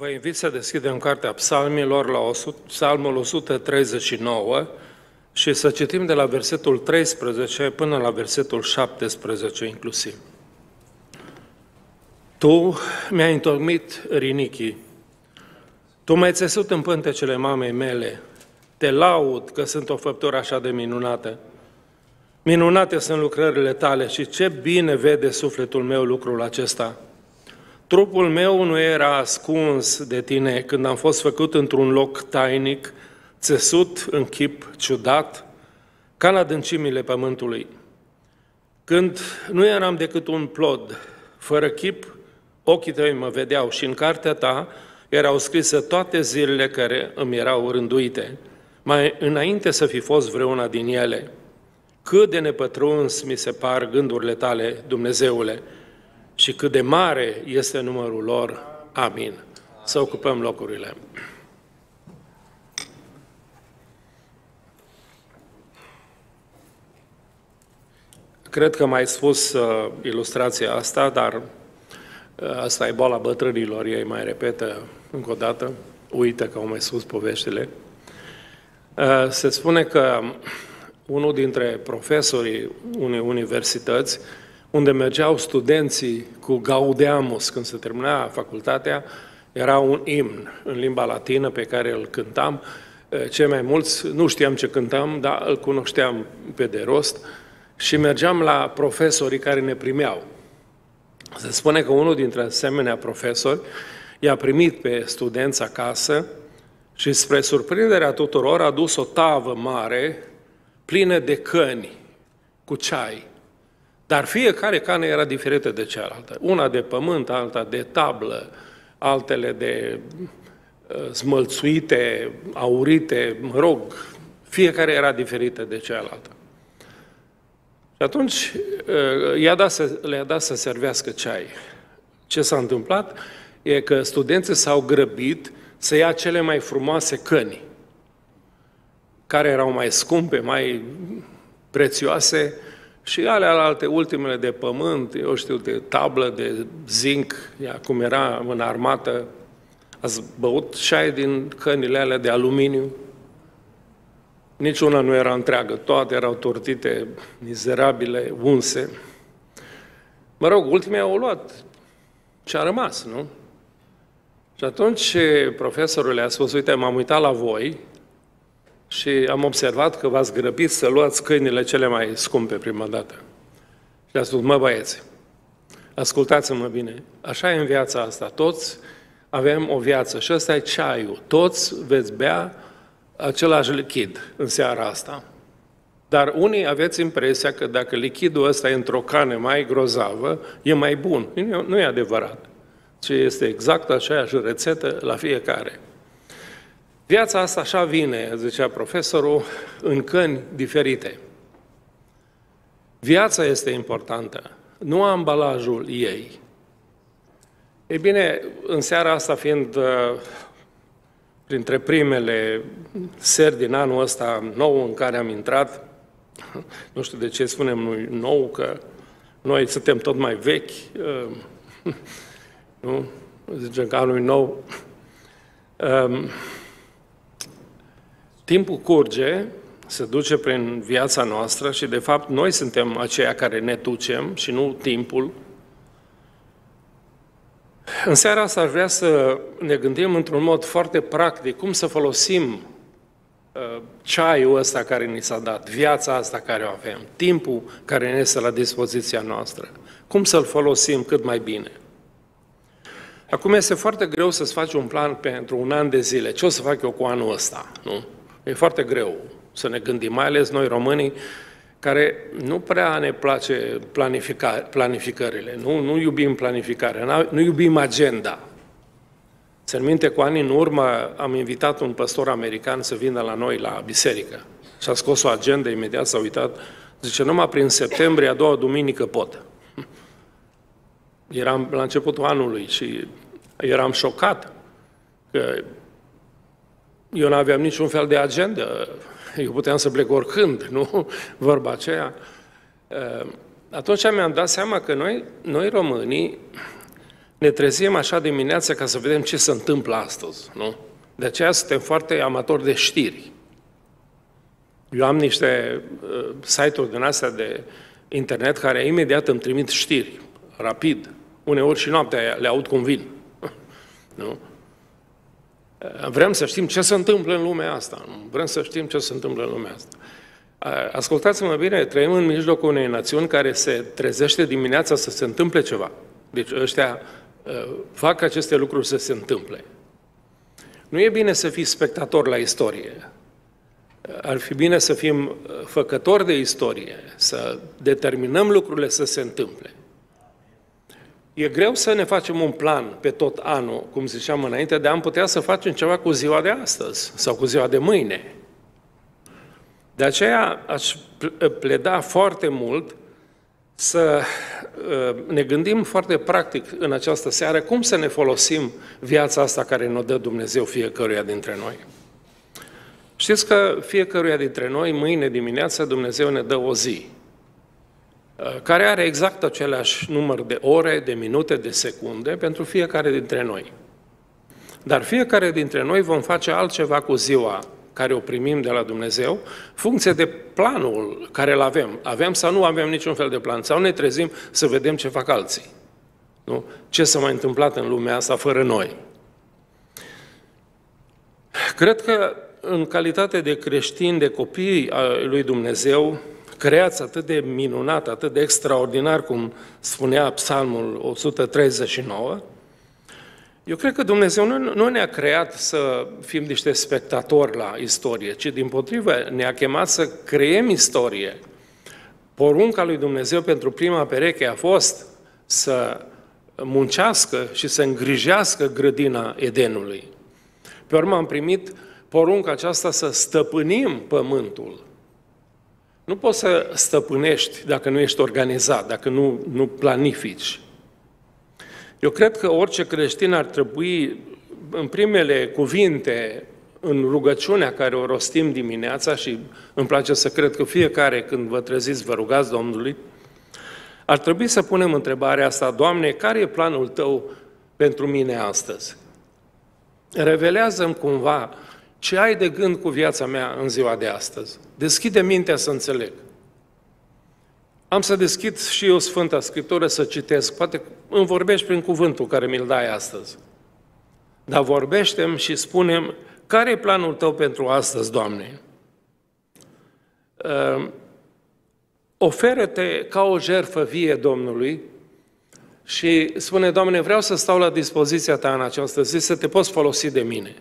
Vă invit să deschidem Cartea Psalmilor la 100, Psalmul 139 și să citim de la versetul 13 până la versetul 17 inclusiv. Tu mi-ai întocmit rinichii, Tu m-ai țesut în pântecele mamei mele, te laud că sunt o făptură așa de minunată. Minunate sunt lucrările tale și ce bine vede sufletul meu lucrul acesta. Trupul meu nu era ascuns de tine când am fost făcut într-un loc tainic, țesut în chip ciudat, ca la dâncimile pământului. Când nu eram decât un plod, fără chip, ochii tăi mă vedeau și în cartea ta erau scrise toate zilele care îmi erau rânduite, mai înainte să fi fost vreuna din ele. Cât de nepătruns mi se par gândurile tale, Dumnezeule, și cât de mare este numărul lor. Amin. Să ocupăm locurile. Cred că mai spus uh, ilustrația asta, dar uh, asta e boala bătrânilor, ei mai repetă încă o dată, uită că au mai spus poveștile. Uh, se spune că unul dintre profesorii unei universități unde mergeau studenții cu Gaudeamus când se termina facultatea, era un imn în limba latină pe care îl cântam. Cei mai mulți nu știam ce cântam, dar îl cunoșteam pe de rost și mergeam la profesorii care ne primeau. Se spune că unul dintre asemenea profesori i-a primit pe studenți acasă și spre surprinderea tuturor a dus o tavă mare plină de căni cu ceai. Dar fiecare cană era diferită de cealaltă. Una de pământ, alta de tablă, altele de uh, smălțuite, aurite, mă rog, fiecare era diferită de cealaltă. Și atunci uh, i-a dat să, le-a dat să servească ceai. Ce s-a întâmplat e că studenții s-au grăbit să ia cele mai frumoase căni, care erau mai scumpe, mai prețioase, și alea alte, ultimele de pământ, eu știu, de tablă, de zinc, ea, cum era în armată, ați băut șai din cănile alea de aluminiu? Niciuna nu era întreagă, toate erau tortite, mizerabile, unse. Mă rog, ultimele au luat ce a rămas, nu? Și atunci profesorul le-a spus, uite, m-am uitat la voi și am observat că v-ați grăbit să luați câinile cele mai scumpe prima dată. Și a spus, mă băieți, ascultați-mă bine, așa e în viața asta, toți avem o viață și ăsta e ceaiul, toți veți bea același lichid în seara asta. Dar unii aveți impresia că dacă lichidul ăsta e într-o cană mai grozavă, e mai bun. Nu e adevărat. Ci este exact aceeași rețetă la fiecare. Viața asta așa vine, zicea profesorul, în căni diferite. Viața este importantă, nu ambalajul ei. Ei bine, în seara asta fiind uh, printre primele seri din anul ăsta nou în care am intrat, nu știu de ce spunem noi nou, că noi suntem tot mai vechi, uh, nu? Zicem că anul nou. Um, Timpul curge, se duce prin viața noastră și, de fapt, noi suntem aceia care ne ducem și nu timpul. În seara asta aș vrea să ne gândim într-un mod foarte practic cum să folosim uh, ceaiul ăsta care ni s-a dat, viața asta care o avem, timpul care ne este la dispoziția noastră. Cum să-l folosim cât mai bine? Acum este foarte greu să-ți faci un plan pentru un an de zile. Ce o să fac eu cu anul ăsta? Nu? E foarte greu să ne gândim, mai ales noi românii, care nu prea ne place planifica, planificările, nu, nu iubim planificarea, nu iubim agenda. Se minte, cu ani în urmă am invitat un păstor american să vină la noi la biserică și a scos o agenda, imediat s-a uitat, zice, numai prin septembrie, a doua duminică pot. Eram la începutul anului și eram șocat că eu nu aveam niciun fel de agenda. Eu puteam să plec oricând, nu? Vorba aceea. Ă, atunci mi-am dat seama că noi, noi românii ne trezim așa dimineața ca să vedem ce se întâmplă astăzi, nu? De aceea suntem foarte amatori de știri. Eu am niște uh, site-uri din astea de internet care imediat îmi trimit știri, rapid. Uneori și noaptea le aud cum vin. Nu? Uh, vrem să știm ce se întâmplă în lumea asta. Nu? Vrem să știm ce se întâmplă în lumea asta. Uh, ascultați-mă bine, trăim în mijlocul unei națiuni care se trezește dimineața să se întâmple ceva. Deci ăștia uh, fac aceste lucruri să se întâmple. Nu e bine să fii spectator la istorie. Ar fi bine să fim uh, făcători de istorie, să determinăm lucrurile să se întâmple. E greu să ne facem un plan pe tot anul, cum ziceam înainte, de am putea să facem ceva cu ziua de astăzi sau cu ziua de mâine. De aceea aș pleda foarte mult să uh, ne gândim foarte practic în această seară cum să ne folosim viața asta care ne dă Dumnezeu fiecăruia dintre noi. Știți că fiecăruia dintre noi, mâine dimineață, Dumnezeu ne dă o zi, uh, care are exact același număr de ore, de minute, de secunde pentru fiecare dintre noi. Dar fiecare dintre noi vom face altceva cu ziua care o primim de la Dumnezeu, funcție de planul care îl avem. Avem sau nu avem niciun fel de plan, sau ne trezim să vedem ce fac alții. Nu? Ce s-a mai întâmplat în lumea asta fără noi. Cred că în calitate de creștini, de copii al lui Dumnezeu, creați atât de minunat, atât de extraordinar, cum spunea Psalmul 139, eu cred că Dumnezeu nu, nu ne-a creat să fim niște spectatori la istorie, ci din potrivă ne-a chemat să creem istorie. Porunca lui Dumnezeu pentru prima pereche a fost să muncească și să îngrijească grădina Edenului. Pe urmă am primit porunca aceasta să stăpânim pământul. Nu poți să stăpânești dacă nu ești organizat, dacă nu, nu planifici. Eu cred că orice creștin ar trebui, în primele cuvinte, în rugăciunea care o rostim dimineața și îmi place să cred că fiecare când vă treziți vă rugați Domnului, ar trebui să punem întrebarea asta, Doamne, care e planul Tău pentru mine astăzi? Revelează-mi cumva ce ai de gând cu viața mea în ziua de astăzi. Deschide mintea să înțeleg. Am să deschid și eu Sfânta Scriptură să citesc. Poate îmi vorbești prin cuvântul care mi-l dai astăzi. Dar vorbește și spunem, care e planul tău pentru astăzi, Doamne? Uh, oferă-te ca o jerfă vie Domnului și spune, Doamne, vreau să stau la dispoziția ta în această zi, să te poți folosi de mine.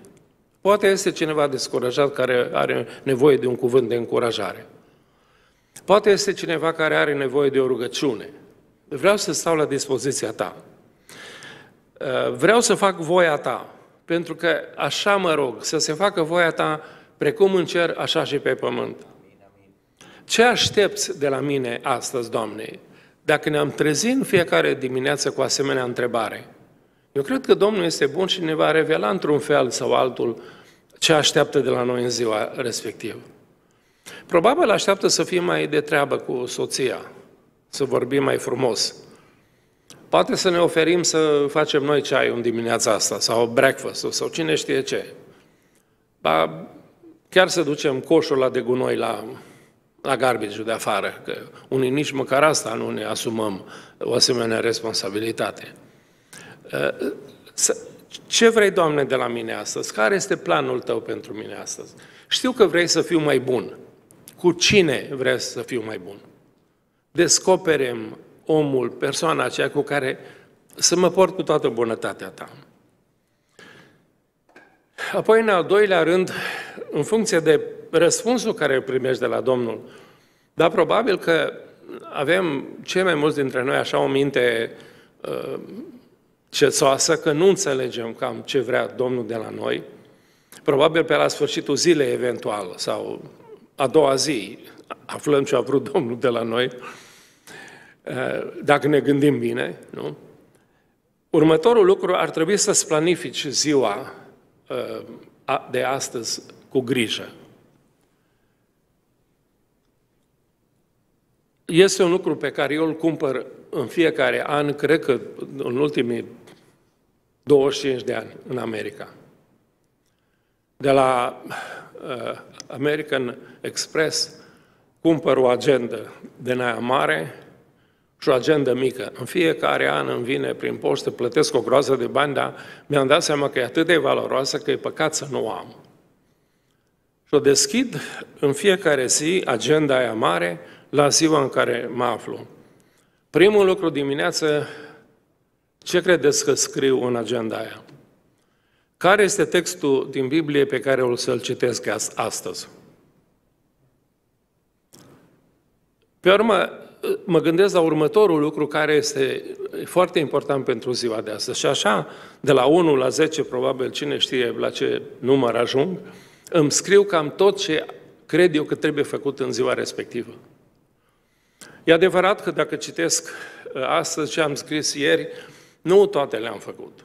Poate este cineva descurajat care are nevoie de un cuvânt de încurajare. Poate este cineva care are nevoie de o rugăciune. Vreau să stau la dispoziția ta. Uh, vreau să fac voia ta, pentru că așa mă rog, să se facă voia ta precum în cer, așa și pe pământ. Ce aștepți de la mine astăzi, Doamne? Dacă ne-am trezit în fiecare dimineață cu asemenea întrebare, eu cred că Domnul este bun și ne va revela într-un fel sau altul ce așteaptă de la noi în ziua respectivă. Probabil așteaptă să fie mai de treabă cu soția, să vorbim mai frumos. Poate să ne oferim să facem noi ceai în dimineața asta, sau breakfast sau cine știe ce. Ba, chiar să ducem coșul la de gunoi la, la garbage de afară, că unii nici măcar asta nu ne asumăm o asemenea responsabilitate. Ce vrei, Doamne, de la mine astăzi? Care este planul Tău pentru mine astăzi? Știu că vrei să fiu mai bun, cu cine vreți să fiu mai bun. Descoperem omul, persoana aceea cu care să mă port cu toată bunătatea ta. Apoi, în al doilea rând, în funcție de răspunsul care îl primești de la Domnul, dar probabil că avem cei mai mulți dintre noi așa o minte uh, cețoasă, că nu înțelegem cam ce vrea Domnul de la noi, probabil pe la sfârșitul zilei eventual, sau a doua zi aflăm ce a vrut Domnul de la noi, eh, dacă ne gândim bine, nu? Următorul lucru ar trebui să-ți planifici ziua eh, de astăzi cu grijă. Este un lucru pe care eu îl cumpăr în fiecare an, cred că în ultimii 25 de ani în America. De la uh, American Express cumpăr o agendă de aia mare și o agendă mică. În fiecare an îmi vine prin poștă, plătesc o groază de bani, dar mi-am dat seama că e atât de valoroasă că e păcat să nu o am. Și o deschid în fiecare zi agenda aia mare la ziua în care mă aflu. Primul lucru dimineață, ce credeți că scriu în agenda aia? Care este textul din Biblie pe care o să-l citesc astăzi? Pe urmă, mă gândesc la următorul lucru care este foarte important pentru ziua de astăzi. Și așa, de la 1 la 10, probabil cine știe la ce număr ajung, îmi scriu cam tot ce cred eu că trebuie făcut în ziua respectivă. E adevărat că dacă citesc uh, astăzi ce am scris ieri, nu toate le-am făcut.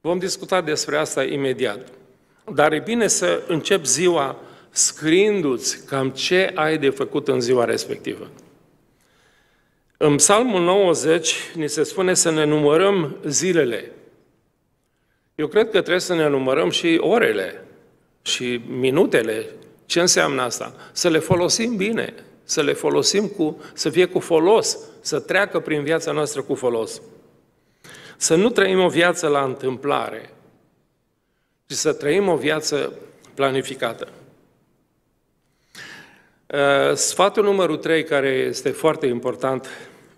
Vom discuta despre asta imediat. Dar e bine să încep ziua scriindu-ți cam ce ai de făcut în ziua respectivă. În Psalmul 90 ni se spune să ne numărăm zilele. Eu cred că trebuie să ne numărăm și orele și minutele. Ce înseamnă asta? Să le folosim bine, să le folosim cu, să fie cu folos, să treacă prin viața noastră cu folos. Să nu trăim o viață la întâmplare, ci să trăim o viață planificată. Uh, sfatul numărul 3, care este foarte important,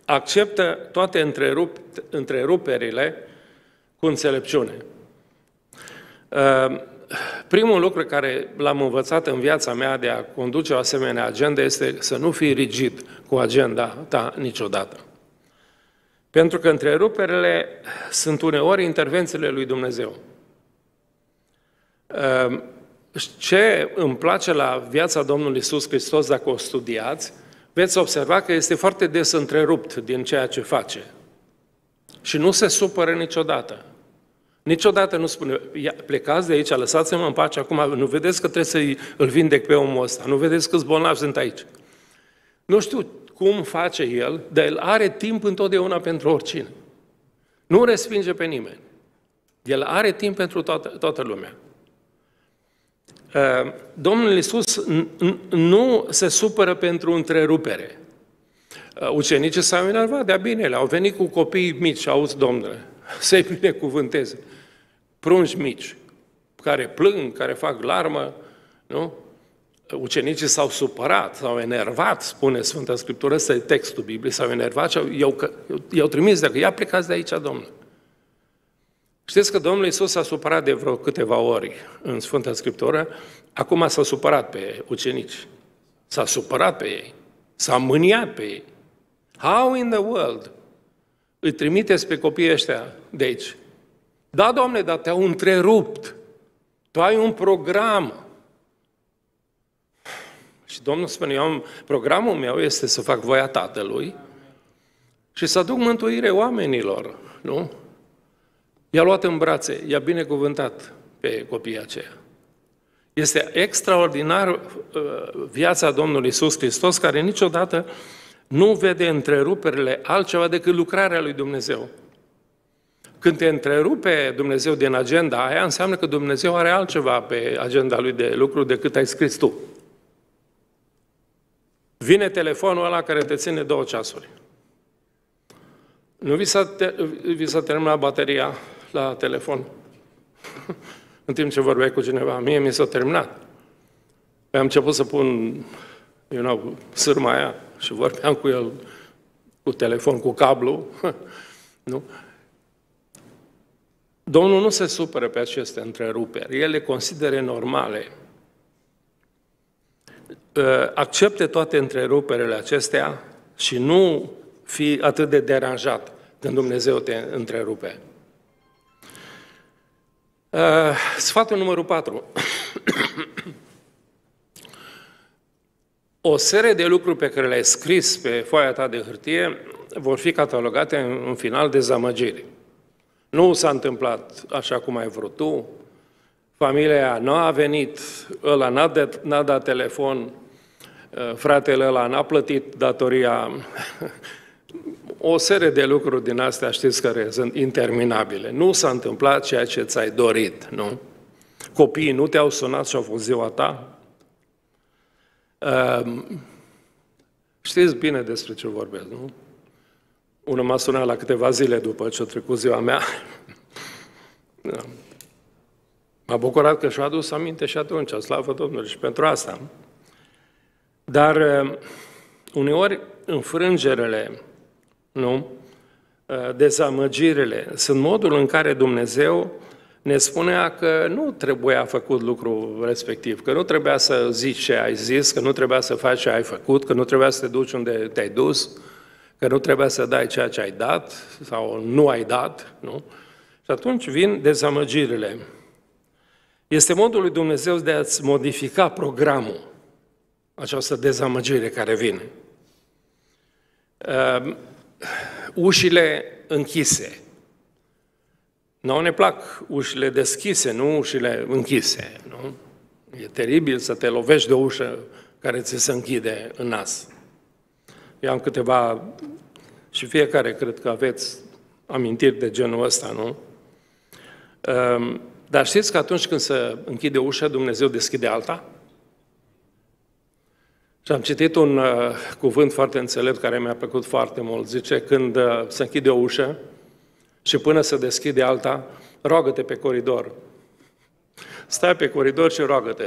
acceptă toate întrerup, întreruperile cu înțelepciune. Uh, primul lucru care l-am învățat în viața mea de a conduce o asemenea agenda este să nu fii rigid cu agenda ta niciodată. Pentru că întreruperile sunt uneori intervențiile lui Dumnezeu. Uh, ce îmi place la viața Domnului Iisus Hristos, dacă o studiați, veți observa că este foarte des întrerupt din ceea ce face. Și nu se supără niciodată. Niciodată nu spune, plecați de aici, lăsați-mă în pace acum, nu vedeți că trebuie să îl vindec pe omul ăsta, nu vedeți câți bolnavi sunt aici. Nu știu cum face el, dar el are timp întotdeauna pentru oricine. Nu respinge pe nimeni. El are timp pentru toată, toată lumea. Uh, Domnul Iisus nu se supără pentru întrerupere. Uh, ucenicii s-au enervat de-a binele, au venit cu copii mici, auzi, Domnule, să-i binecuvânteze. Prunci mici, care plâng, care fac larmă, nu? Ucenicii s-au supărat, s-au enervat, spune Sfânta Scriptură, ăsta e textul Bibliei, s-au enervat și i-au, i-au trimis de ia plecați de aici, Domnule. Știți că Domnul Iisus s-a supărat de vreo câteva ori în Sfânta Scriptură, acum s-a supărat pe ucenici, s-a supărat pe ei, s-a mâniat pe ei. How in the world îi trimiteți pe copiii ăștia de aici? Da, Domnule, dar te-au întrerupt. Tu ai un program. Și Domnul spune, eu am, programul meu este să fac voia Tatălui și să aduc mântuire oamenilor, nu? I-a luat în brațe, i-a binecuvântat pe copiii aceia. Este extraordinar uh, viața Domnului Iisus Hristos, care niciodată nu vede întreruperile altceva decât lucrarea lui Dumnezeu. Când te întrerupe Dumnezeu din agenda aia, înseamnă că Dumnezeu are altceva pe agenda lui de lucru decât ai scris tu. Vine telefonul ăla care te ține două ceasuri. Nu vi s-a, te- vi s-a terminat bateria la telefon. în timp ce vorbeai cu cineva, mie mi s-a terminat. Păi am început să pun, you know, sârma aia și vorbeam cu el cu telefon, cu cablu. nu? Domnul nu se supără pe aceste întreruperi, el le consideră normale. Ă, accepte toate întreruperile acestea și nu fi atât de deranjat când Dumnezeu te întrerupe. Uh, sfatul numărul 4. o serie de lucruri pe care le-ai scris pe foaia ta de hârtie vor fi catalogate în, în final de zamăgiri. Nu s-a întâmplat așa cum ai vrut tu, familia nu a venit, ăla n-a, de, n-a dat telefon, uh, fratele ăla n-a plătit datoria, o serie de lucruri din astea știți care sunt interminabile. Nu s-a întâmplat ceea ce ți-ai dorit, nu? Copiii nu te-au sunat și au fost ziua ta? Uh, știți bine despre ce vorbesc, nu? Unul m-a sunat la câteva zile după ce a trecut ziua mea. da. M-a bucurat că și-a adus aminte și atunci, slavă Domnului, și pentru asta. Dar uh, uneori înfrângerele, nu? Uh, dezamăgirile sunt modul în care Dumnezeu ne spunea că nu trebuia făcut lucrul respectiv, că nu trebuia să zici ce ai zis, că nu trebuia să faci ce ai făcut, că nu trebuia să te duci unde te-ai dus, că nu trebuia să dai ceea ce ai dat sau nu ai dat, nu? Și atunci vin dezamăgirile. Este modul lui Dumnezeu de a-ți modifica programul, această dezamăgire care vine. Uh, ușile închise. Nu ne plac ușile deschise, nu ușile închise. Nu? E teribil să te lovești de o ușă care ți se închide în nas. Eu am câteva, și fiecare cred că aveți amintiri de genul ăsta, nu? Um, dar știți că atunci când se închide ușa, Dumnezeu deschide alta? Și am citit un uh, cuvânt foarte înțelept care mi-a plăcut foarte mult. Zice, când uh, se închide o ușă și până se deschide alta, roagă-te pe coridor. Stai pe coridor și roagă-te.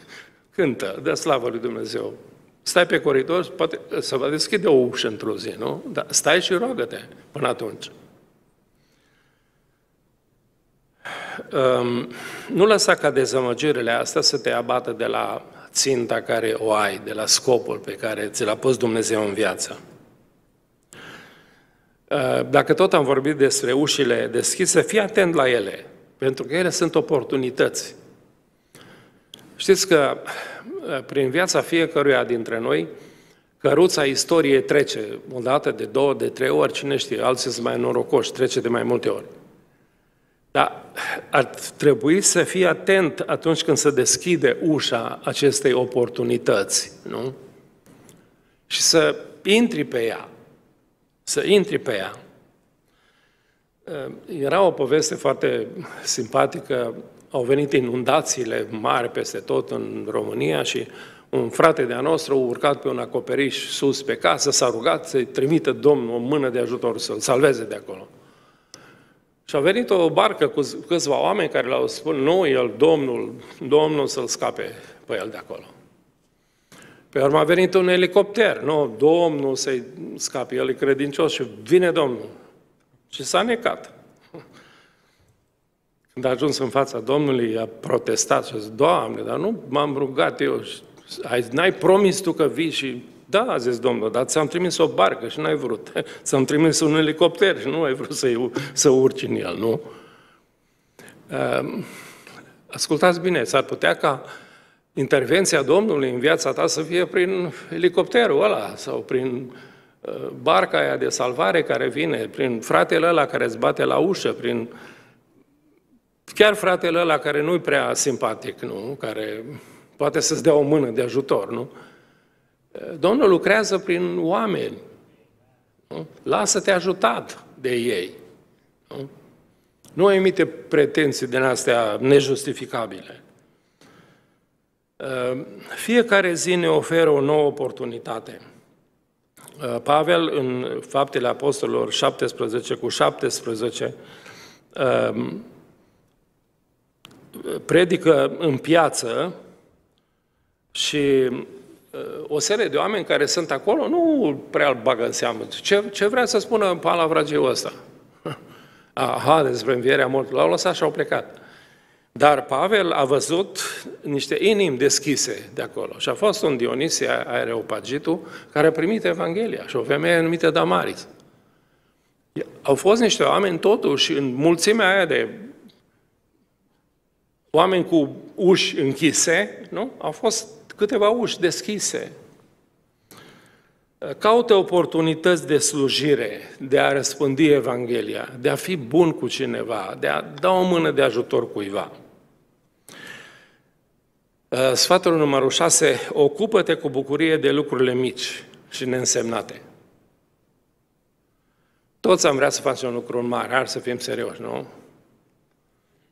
Cântă, dă slavă lui Dumnezeu. Stai pe coridor, poate să va deschide o ușă într-o zi, nu? Dar stai și roagă-te până atunci. Nu lăsa ca dezamăgirile astea să te abată de la ținta care o ai, de la scopul pe care ți l-a pus Dumnezeu în viață. Uh, dacă tot am vorbit despre ușile deschise, fii atent la ele, pentru că ele sunt oportunități. Știți că uh, prin viața fiecăruia dintre noi, căruța istoriei trece o dată, de două, de trei ori, cine știe, alții sunt mai norocoși, trece de mai multe ori. Dar ar trebui să fii atent atunci când se deschide ușa acestei oportunități, nu? Și să intri pe ea, să intri pe ea. Era o poveste foarte simpatică, au venit inundațiile mari peste tot în România și un frate de-a nostru a urcat pe un acoperiș sus pe casă, s-a rugat să-i trimită Domnul o mână de ajutor, să-l salveze de acolo. Și a venit o barcă cu câțiva oameni care l-au spus, nu, el, Domnul, Domnul să-l scape pe el de acolo. Pe urmă a venit un elicopter, nu, Domnul să-i scape, el e credincios și vine Domnul. Și s-a necat. Când a ajuns în fața Domnului, a protestat și a zis, Doamne, dar nu m-am rugat eu, n-ai promis tu că vii și da, a zis Domnul, dar ți-am trimis o barcă și n-ai vrut. Ți-am trimis un elicopter și nu ai vrut să, să urci în el, nu? Ehm, ascultați bine, s-ar putea ca intervenția Domnului în viața ta să fie prin elicopterul ăla sau prin uh, barca aia de salvare care vine, prin fratele ăla care îți bate la ușă, prin chiar fratele ăla care nu-i prea simpatic, nu? Care poate să-ți dea o mână de ajutor, nu? Domnul lucrează prin oameni. Nu? Lasă-te ajutat de ei. Nu? Nu emite pretenții din astea nejustificabile. Uh, fiecare zi ne oferă o nouă oportunitate. Uh, Pavel, în Faptele Apostolilor 17 cu 17, uh, predică în piață și o serie de oameni care sunt acolo nu prea îl bagă în seamă. Ce, ce vrea să spună palavragiul ăsta? Aha, despre învierea morților. L-au lăsat și au plecat. Dar Pavel a văzut niște inimi deschise de acolo. Și a fost un Dionisie Areopagitu care a primit Evanghelia și o femeie numită Damaris. Au fost niște oameni totuși în mulțimea aia de oameni cu uși închise, nu? Au fost câteva uși deschise. Caută oportunități de slujire, de a răspândi Evanghelia, de a fi bun cu cineva, de a da o mână de ajutor cuiva. Sfatul numărul 6, ocupă-te cu bucurie de lucrurile mici și neînsemnate. Toți am vrea să facem lucruri mari, ar să fim serioși, nu?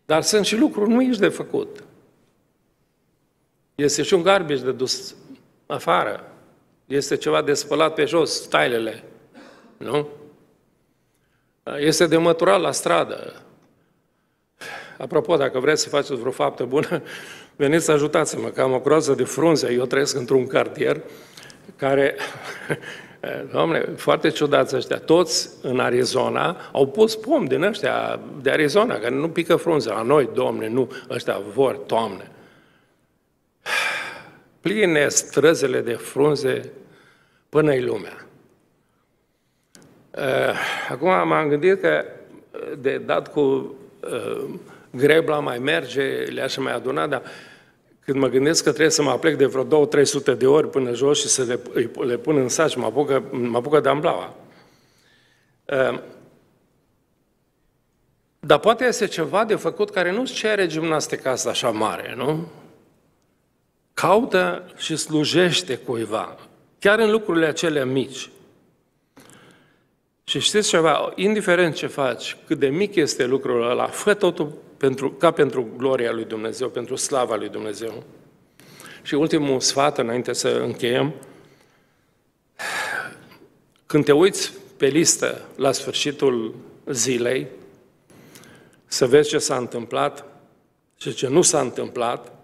Dar sunt și lucruri mici de făcut. Este și un garbage de dus afară. Este ceva de spălat pe jos, stailele. Nu? Este de măturat la stradă. Apropo, dacă vreți să faceți vreo faptă bună, veniți să ajutați-mă, că am o groază de frunze. Eu trăiesc într-un cartier care, doamne, foarte ciudați ăștia, toți în Arizona au pus pom din ăștia de Arizona, care nu pică frunze. La noi, domne, nu, ăștia vor, toamne. Pline străzele de frunze până-i lumea. Eh, acum m-am gândit că de dat cu eh, grebla mai merge, le-aș mai aduna, dar când mă gândesc că trebuie să mă aplec de vreo 2-300 de ori până jos și să le, le pun în saci, mă apucă, mă apucă de amblaua. Uh, dar poate este ceva de făcut care nu-ți cere gimnastica asta așa mare, nu? Caută și slujește cuiva, chiar în lucrurile acelea mici. Și știți ceva, indiferent ce faci, cât de mic este lucrul ăla, fă totul pentru, ca pentru gloria lui Dumnezeu, pentru slava lui Dumnezeu. Și ultimul sfat, înainte să încheiem, când te uiți pe listă la sfârșitul zilei, să vezi ce s-a întâmplat și ce nu s-a întâmplat,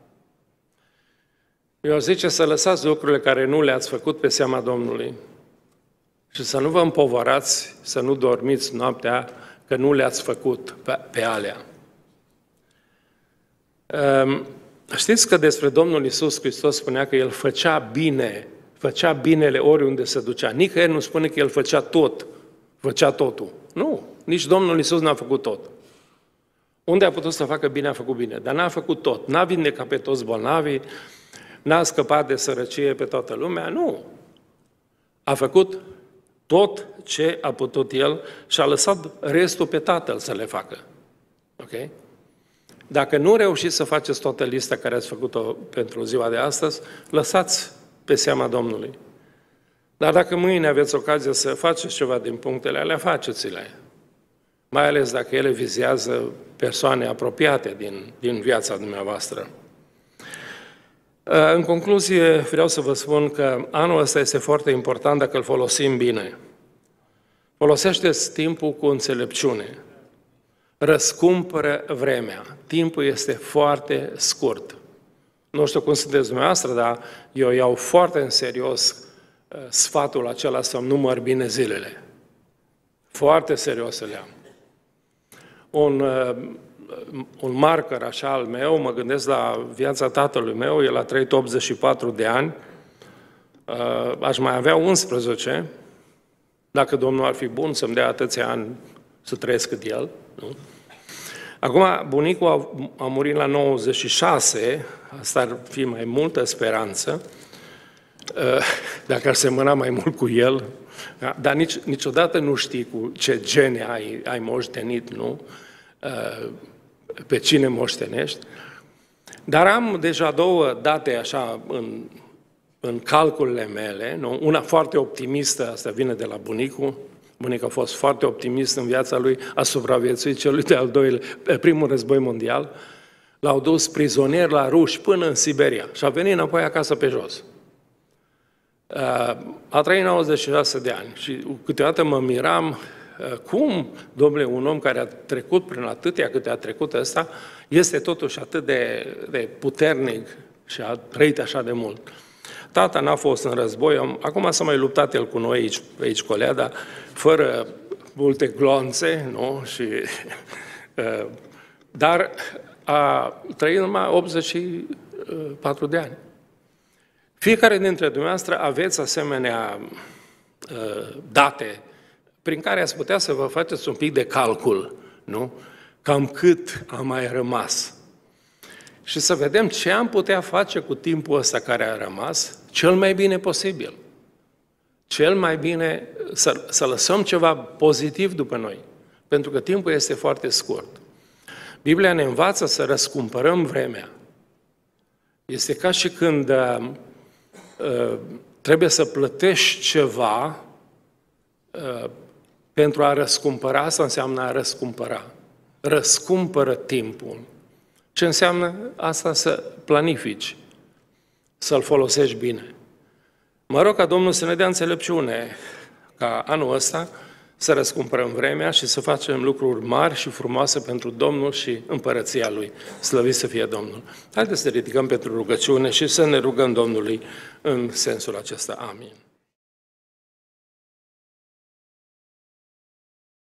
eu zice să lăsați lucrurile care nu le-ați făcut pe seama Domnului și să nu vă împovărați, să nu dormiți noaptea că nu le-ați făcut pe, pe alea. Ehm, știți că despre Domnul Isus Hristos spunea că El făcea bine, făcea binele oriunde se ducea. Nicăieri nu spune că El făcea tot, făcea totul. Nu, nici Domnul Isus n-a făcut tot. Unde a putut să facă bine, a făcut bine, dar n-a făcut tot. N-a vindecat pe toți bolnavii, n-a scăpat de sărăcie pe toată lumea, nu. A făcut tot ce a putut El și a lăsat restul pe Tatăl să le facă. Ok? Dacă nu reușiți să faceți toată lista care ați făcut-o pentru ziua de astăzi, lăsați pe seama Domnului. Dar dacă mâine aveți ocazia să faceți ceva din punctele alea, faceți-le. Mai ales dacă ele vizează persoane apropiate din, din viața dumneavoastră. În concluzie, vreau să vă spun că anul ăsta este foarte important dacă îl folosim bine. Folosește-ți timpul cu înțelepciune răscumpără vremea. Timpul este foarte scurt. Nu știu cum sunteți dumneavoastră, dar eu iau foarte în serios uh, sfatul acela să număr bine zilele. Foarte serios să le am. Un, uh, un marker așa al meu, mă gândesc la viața tatălui meu, el a trăit 84 de ani, uh, aș mai avea 11, dacă Domnul ar fi bun să-mi dea atâția ani să trăiesc cât el, nu? Acum, bunicul a, a murit la 96, asta ar fi mai multă speranță, uh, dacă ar semăna mai mult cu el, da, dar nici, niciodată nu știi cu ce gene ai, ai moștenit, nu? Uh, pe cine moștenești. Dar am deja două date așa în, în calculele mele, nu? una foarte optimistă, asta vine de la bunicul, Bunica a fost foarte optimist în viața lui, a supraviețuit celui de-al doilea, primul război mondial. L-au dus prizonier la ruși până în Siberia și a venit înapoi acasă pe jos. A trăit 96 de ani și câteodată mă miram cum, domnule, un om care a trecut prin atâtea câte a trecut ăsta, este totuși atât de, de puternic și a trăit așa de mult. Tata n-a fost în război, acum s-a mai luptat el cu noi aici, aici colea, dar fără multe glonțe, nu? Și, uh, dar a trăit numai 84 de ani. Fiecare dintre dumneavoastră aveți asemenea uh, date prin care ați putea să vă faceți un pic de calcul, nu? Cam cât a mai rămas. Și să vedem ce am putea face cu timpul ăsta care a rămas cel mai bine posibil cel mai bine să, să lăsăm ceva pozitiv după noi, pentru că timpul este foarte scurt. Biblia ne învață să răscumpărăm vremea. Este ca și când uh, uh, trebuie să plătești ceva uh, Pentru a răscumpăra, asta înseamnă a răscumpăra. Răscumpără timpul. Ce înseamnă asta să planifici, să-l folosești bine. Mă rog ca Domnul să ne dea înțelepciune ca anul ăsta să răscumpărăm vremea și să facem lucruri mari și frumoase pentru Domnul și împărăția Lui. Slăvit să fie Domnul! Haideți să ridicăm pentru rugăciune și să ne rugăm Domnului în sensul acesta. Amin.